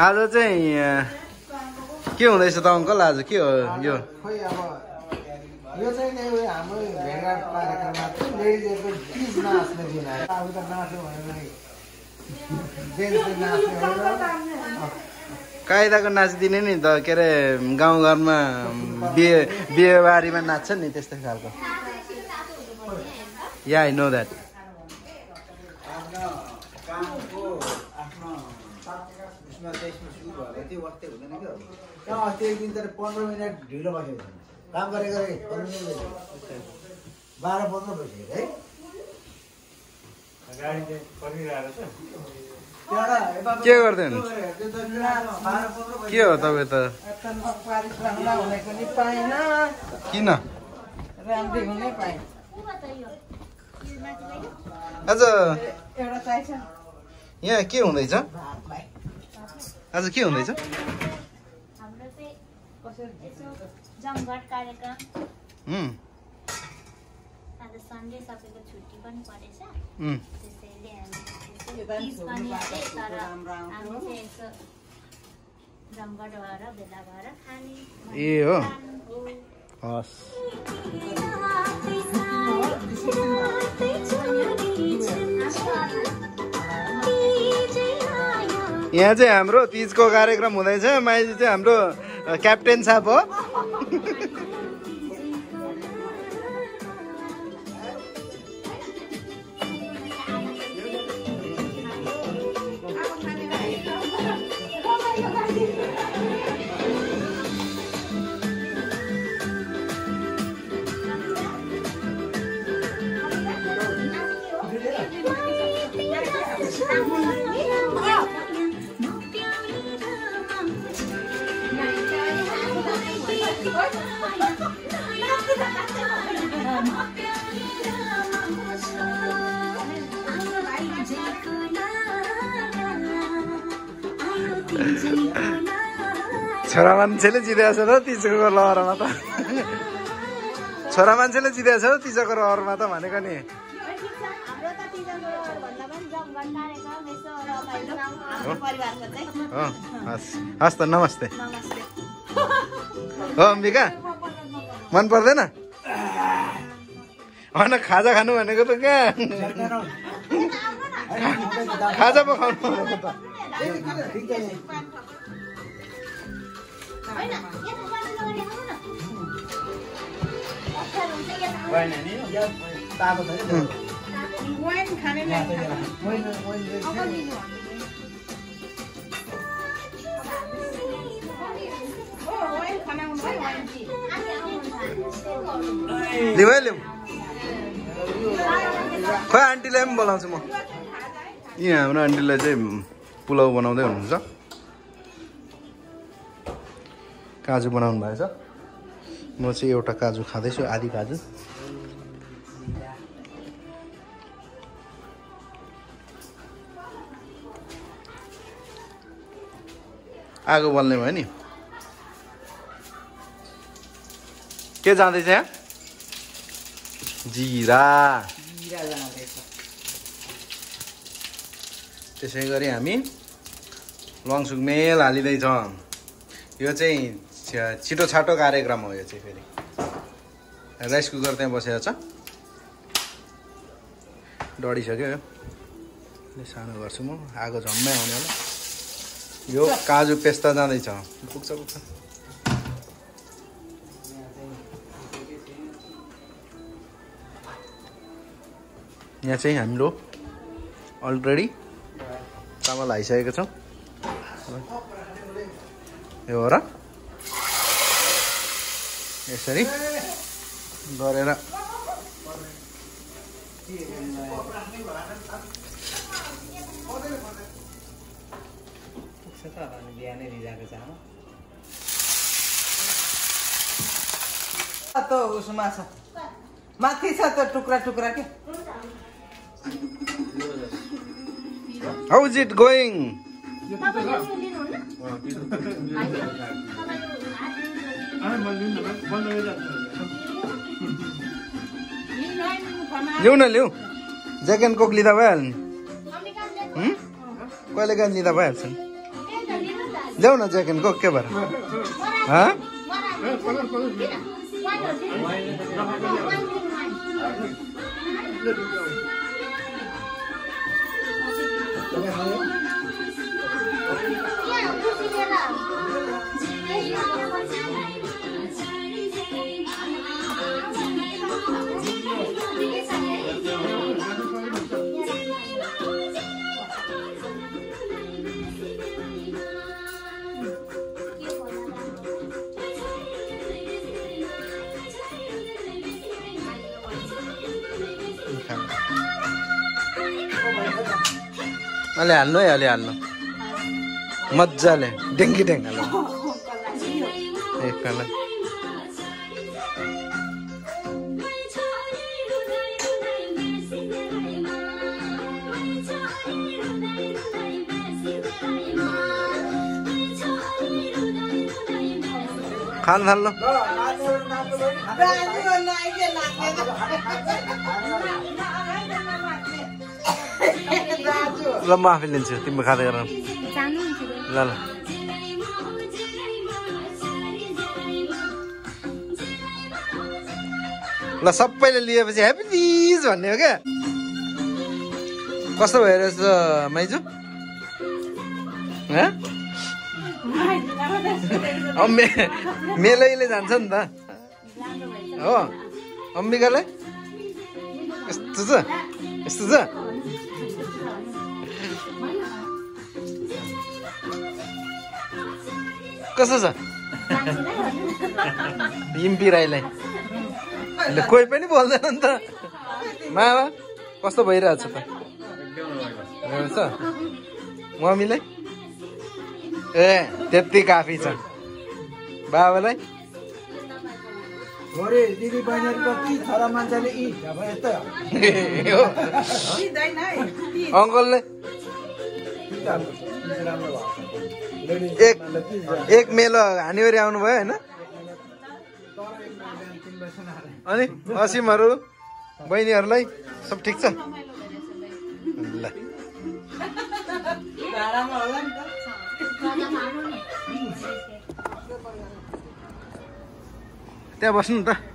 आज चाहिँ के हुँदैछ त अङ्कल आज? के हो यो? खोइ अब यो चाहिँ नै हाम्रो भेटघाट कार्यक्रममा लेडिजहरूको तिज नाच्ने दिन आयो। अब त नाच्यो भने पनि जेन्ट्सले नाच्ने कायदाको नाचिदिने नि त के अरे गाउँघरमा बिहे बिहेबारीमा नाच्छ नि त्यस्तै खालको। या आई नो द्याट त्यसमा सुरु त्यो वास्तै हुँदैन क्या त्यहाँ अस्ति एक दिन त पन्ध्र मिनट ढिलो बसेको काम गरे गरे पन्ध्र मिनट बज्यो। बाह्र पन्ध्र है? गाडी चाहिँ पर्खिरहेको छ। त्यहाँबाट के गर्दै। के हो तपाईँ त? किन? आज यहाँ के हुँदैछ? आज के हुँदैछ? ए हो। हस्। यहाँ चाहिँ हाम्रो तिजको कार्यक्रम हुँदैछ। माइली चाहिँ हाम्रो क्याप्टेन साहब हो। छोरा मान्छेले जितेको छ त तिजको लहरमा त। छोरा मान्छेले जितेको छ त तिजको लहरमा त भनेको नि। हस् हस् त नमस्ते। हो अम्बिका मन पर्दैन? होइन खाजा खानु भनेको त कहाँ खाजा पो खाउनु भनेको त। होइन न। तातो है खोइ आन्टीलाई पनि बोलाउँछु म। यहाँ हाम्रो आन्टीलाई चाहिँ पुलाउ बनाउँदै हुनुहुन्छ। काजु बनाउनु भएको छ। म चाहिँ एउटा काजु खाँदैछु आधी काजु। आगो बल्ने भयो नि। के जाँदैछ यहाँ? जिरा। त्यसै गरी हामी लङसुक मेल हालिँदैछौँ। यो चाहिँ छिटो छाटो कार्यक्रम हो यो चाहिँ फेरि। राइस कुकर त्यहाँ बसेको छ। डढिसक्यो यो। सानो गर्छु म। आगो झम्मै आउने होला। यो काजु पेस्ता जाँदैछ। पुग्छ पुग्छ। यहाँ चाहिँ हाम्रो अलरेडी चामल हाइसकेको छौँ। यो हो र। यसरी गरेर। त उसमा छ माथि छ त टुक्रा टुक्रा के? How is it going Liu न लिऊ ज्याक एन्ड कोक लिँदा भइहाल्यो नि। मम्मी काम हुँ? कहिले काहीँ लिँदा भइहाल्छ नि? जाऊ न ज्याकेनको के भएर? हँ? अलि हाल्नु है अलि हाल्नु मजाले डेङ्गी डेङ हाल्नु खानु थाल्नु ल म आफै लिन्छु तिम्रो खाँदै गर ल ल ल सबैले लिएपछि ह्याप्पी दिज भन्ने हो क्या कस्तो भइरहेछ माइजू हँ? अब मे मेलैले जान्छ नि त हो अम्बिकालाई यस्तो छ यस्तो छ कसो छ इम्पी राईलाई कोही पनि बोल्दैन नि त मामा कस्तो भइरहेछ त छ मम्मीलाई ए त्यति काफी छ बाबालाई दिदी बहिनीहरू छोरा मान्छेले अङ्कलले एक एक मेलो हानिवरी आउनुभयो होइन? अनि असिमहरू बहिनीहरूलाई सब ठिक छ? ल। त्यहाँ बस्नु त।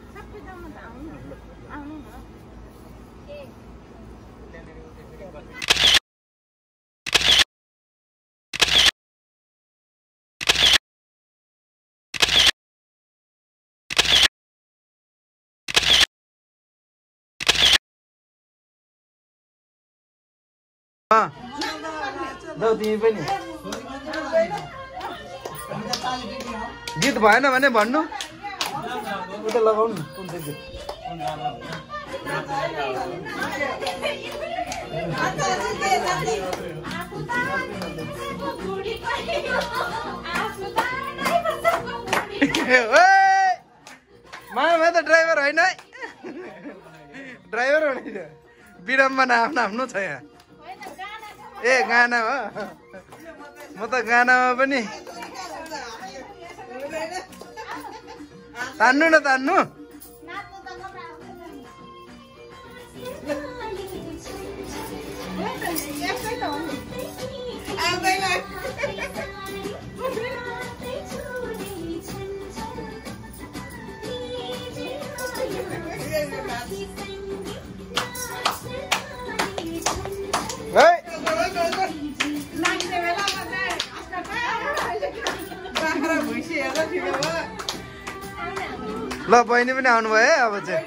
जाऊ तिमी पनि। गीत भएन भने भन्नु। उता लगाउनु। न, कुन चाहिँ गीत ओए! मामा त ड्राइभर होइन है। ड्राइभर होइन विडम्बना आफ्नो आफ्नो छ यहाँ। ए गाना हो। म त गानामा पनि तान्नु न तान्नु। ल बहिनी पनि आउनुभयो है अब चाहिँ।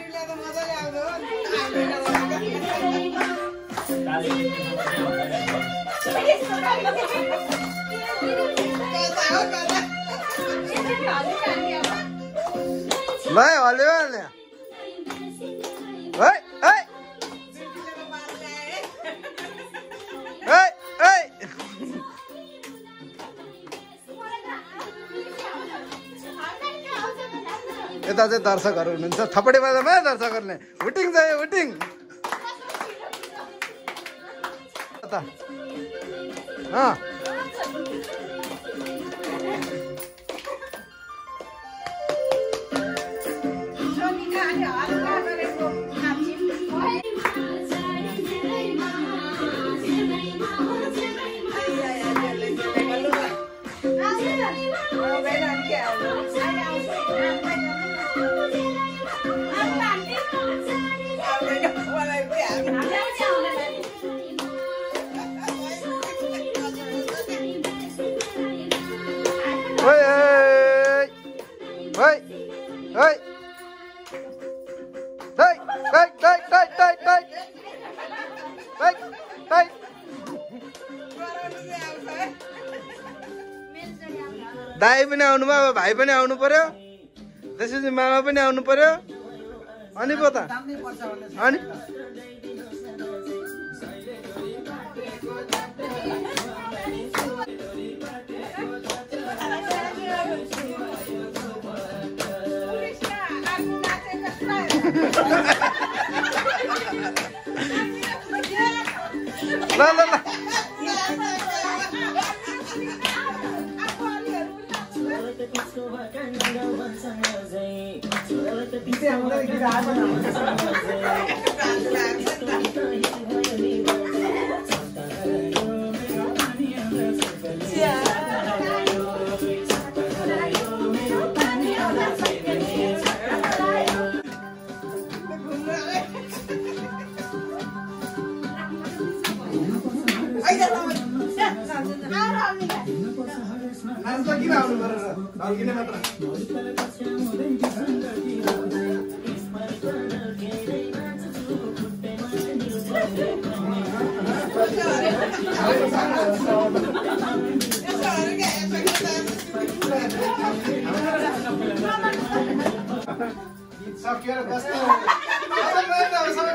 ल हल्यो हाल्ने है है है यता चाहिँ दर्शकहरू हुनुहुन्छ। थपडी बाजामा दर्शकहरूले। हुटिङ चाहियो हुटिङ। यता। भाइ पनि आउनु पर्यो। त्यसपछि मामा पनि आउनु पर्यो। अनि पो त। अनि? ल ल ल। 你是我 सकिएर बस्नु सबै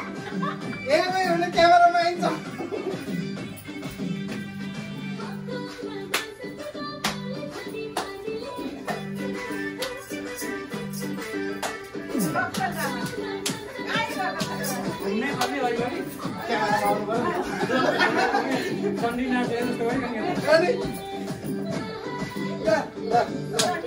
पऱ्यो अनि ल, ल, ल।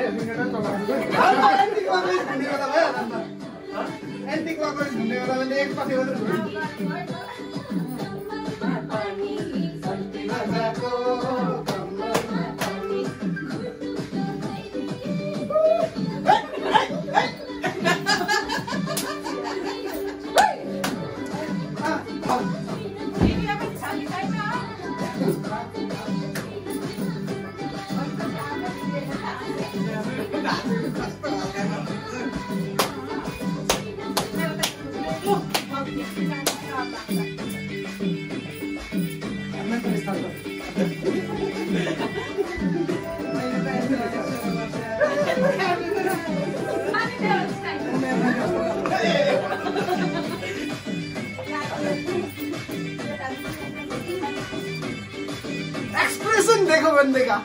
एन्टी क्लकवाइज एक पास एक पास 내가 본 데가.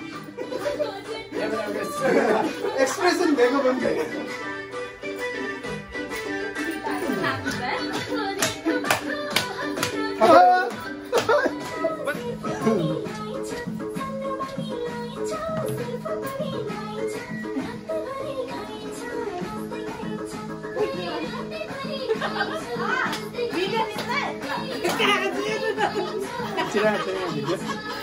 엑스프레스는 내가 뭔데 Tirar, tirar.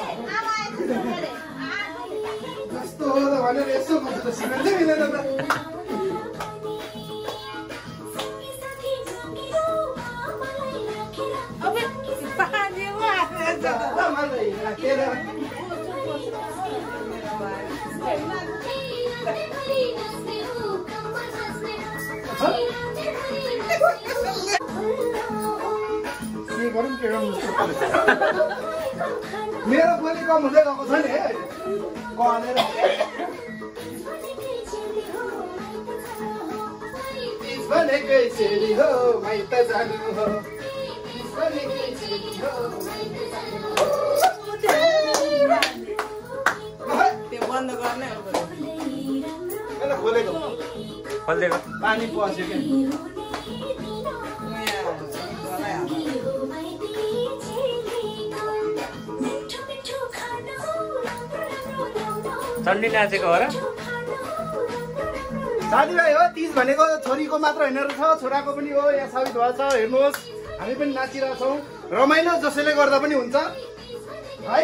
भनेर यसो त सिमेन्ट मिलेन त। मेरो बोली कम हुँदै गएको छ नि है भनेकै छेरी हो माइत जानु हो। भनेकै हो माइत जानु हो। त्यो बन्द गर्ने यसलाई खोलेको। खोलिदिएको। पानी पस्यो क्या। चण्डी नाचेको हो र? साथीभाइ हो तिज भनेको छोरीको मात्र होइन रहेछ छोराको पनि हो यहाँ साबित भएको छ हेर्नुहोस्। हामी पनि नाचिरहेछौँ। रमाइलो जसैले गर्दा पनि हुन्छ। है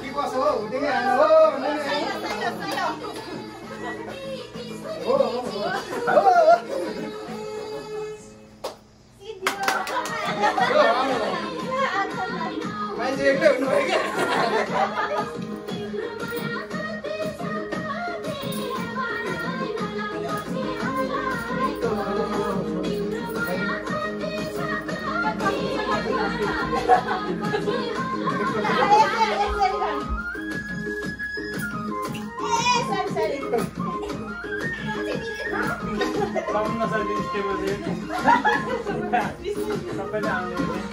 के कसो हो। मान्छे एक्लै हुनुभयो क्या?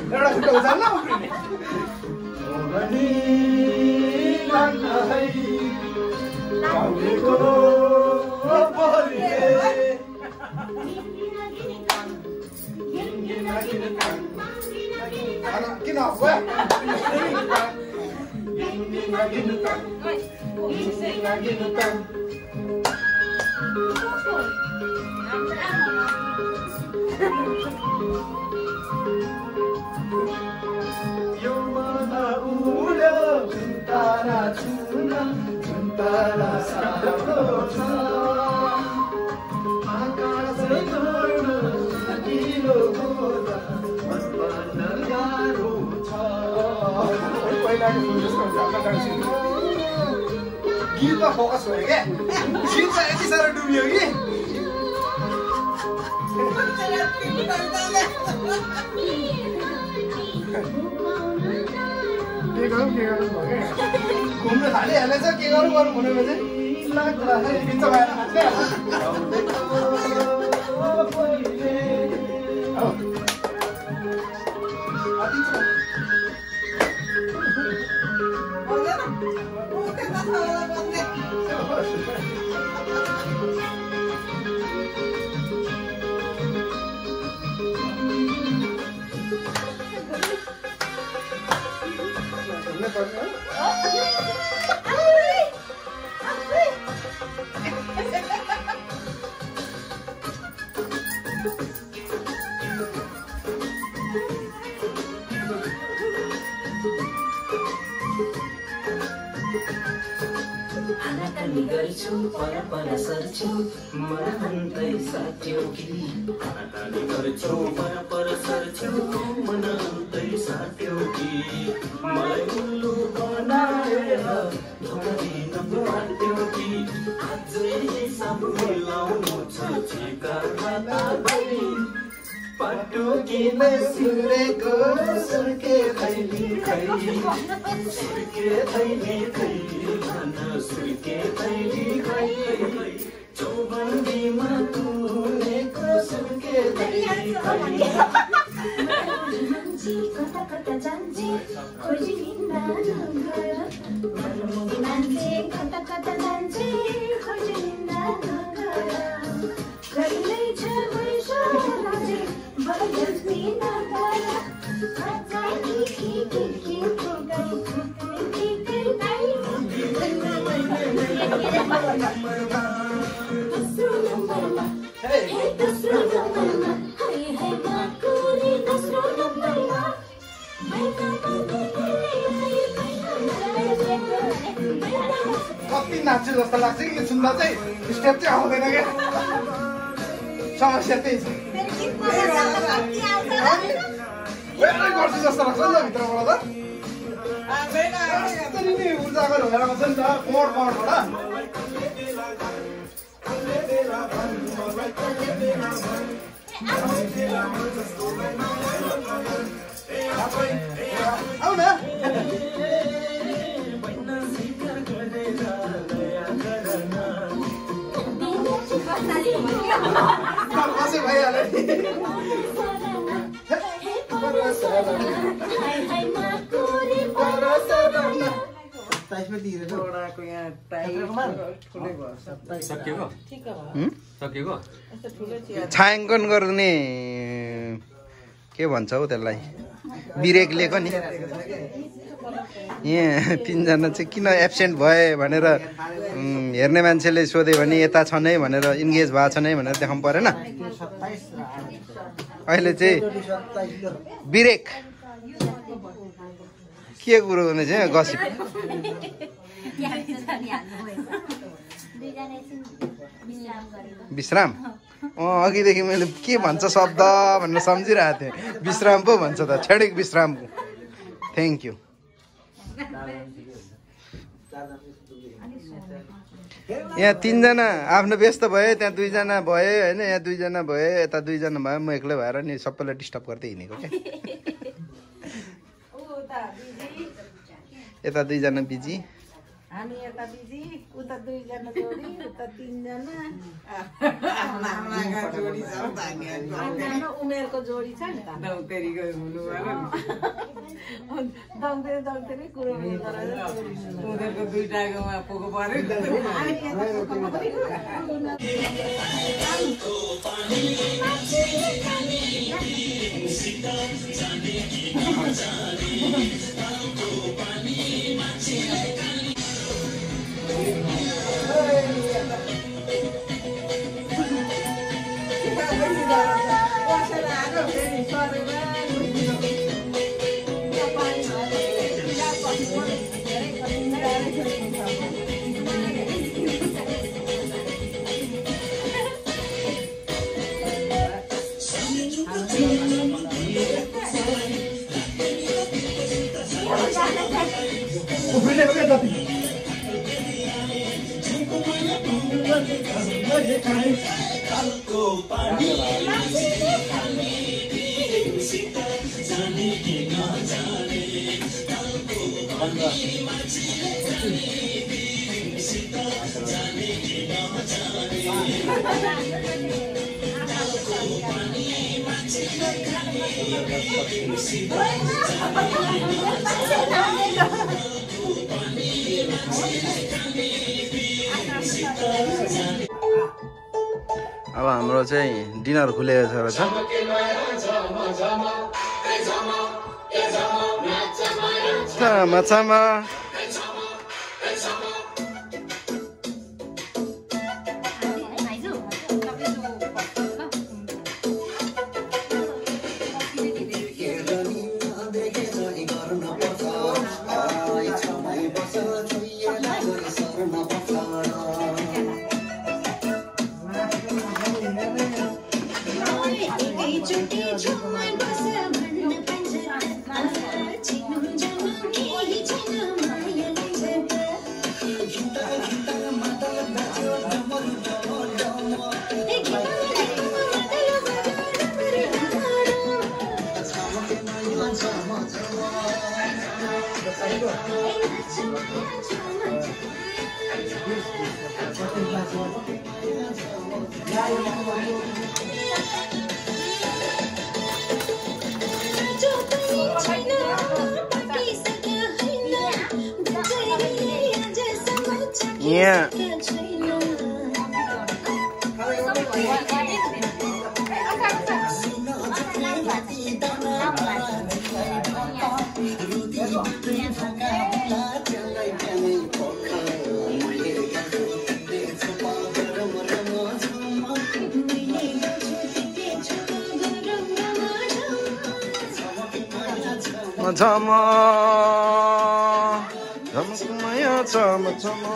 एउटा खुट्टा उचाल्न उफ्रिने भनी लाग्न Anak kina apa? Ginukan, ginukan, ginukan, ginukan. जस्तो हुन्छ गीतमा फोकस भयो क्या गीत त यति साह्रो डुबियो कि के गरौँ के गरौँ भयो घुम्नु थालिहालेछ के गरौँ गरौँ भनेको चाहिँ घुम्नै पर्ने गर्छु पर पर सर्छु मनहन्तै साट्यो कि पर पर सर्छु मनहन्तै साट्यो सुरेको थैली थैली सुर्के खैली मान्छे कता कता कति नाच्छु जस्तो लाग्छ कि सुन्दा चाहिँ स्टेप चाहिँ आउँदैन क्या। समस्या त्यही छ। वेलै गर्छु जस्तो लाग्छ नि त भित्रबाट त यसरी नै उजागर भएर आउँछ नि त कोड कोडबाट आउ न कसै भइहाल्यो सकिएको? छायाङ्कन गर्ने के भन्छ हौ त्यसलाई? बिरेक लिएको नि। यहाँ तिनजना चाहिँ किन एब्सेन्ट भए भनेर हेर्ने मान्छेले सोध्यो भने यता छन् है भनेर इन्गेज भएको छन् है भनेर देखाउनु परेन। अहिले चाहिँ बिरेक। के कुरो चाहिँ गसिप? विश्राम? अँ अघिदेखि मैले के भन्छ शब्द भनेर सम्झिरहेको थिएँ। विश्राम पो भन्छ त क्षणिक विश्राम थ्याङ्क यू यहाँ तिनजना आफ्नो व्यस्त भए त्यहाँ दुईजना भए होइन? यहाँ दुईजना भए यता दुईजना भए म एक्लै भएर नि सबैलाई डिस्टर्ब गर्दै हिँडेको क्या। यता दुईजना बिजी। हामी यता बिजी उता दुईजना जोडी उता तिनजना उमेरको जोडी छ नि त दौतेरीको हुनु दौतेरी दौतेरी कुरो उनीहरूको दुइटाकोमा पुगो पऱ्यो करने में गलती Thank you. अब हाम्रो चाहिँ डिनर खुलेको छ रहेछ छामा 참아. 참아 참아야 참아 참아.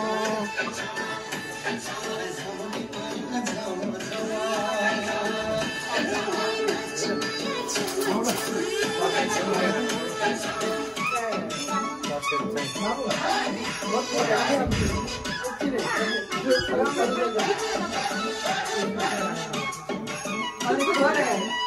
아니 그거래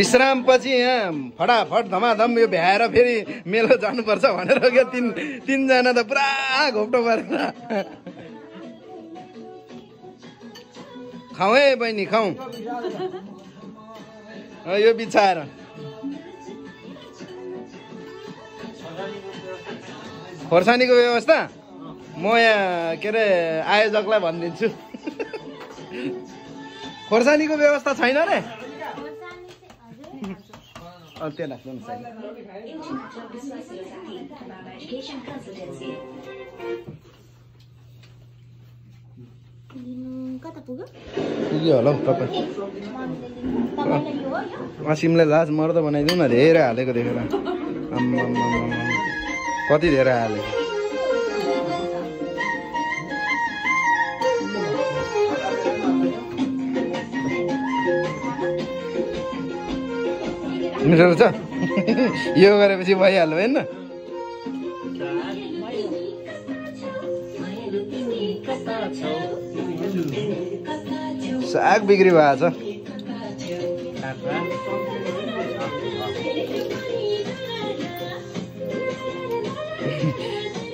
विश्रामपछि यहाँ फटाफट धमाधम यो भ्याएर फेरि मेलो जानुपर्छ भनेर क्या तिन तिनजना त पुरा घोप्टो पारेर। खाउँ है बहिनी खाउँ यो बिछाएर। खोर्सानीको व्यवस्था? म यहाँ के अरे आयोजकलाई भनिदिन्छु। खोर्सानीको व्यवस्था छैन रे? अँ, त्यो राख्नु पुग्यो होला हौ तपाईँ असिमलाई लास्ट मर्द बनाइदिउँ न धेरै हालेको देखेर। कति धेरै हालेको मिठो रहेछ यो गरेपछि भइहाल्यो होइन? साग बिक्री भएको छ।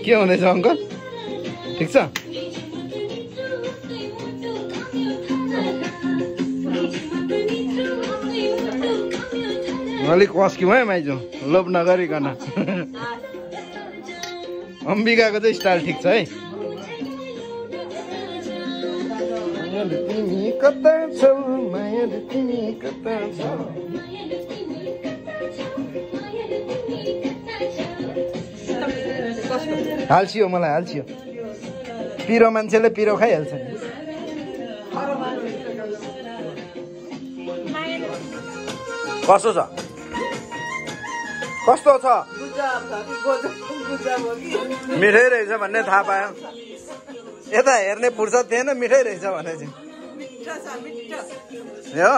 के हुँदैछ अङ्कल? ठिक छ? अलिक कस्क्यौँ है माइजू लोभ नगरिकन। अम्बिकाको चाहिँ स्टाइल ठिक छ है। कता मलाई हाल्छियो। पिरो मान्छेले पिरो खाइहाल्छ। नि कस्तो छ? कस्तो छ? मिठै रहेछ भन्ने थाहा पायो। यता हेर्ने फुर्सद थिएन मिठै रहेछ भने चाहिँ हो?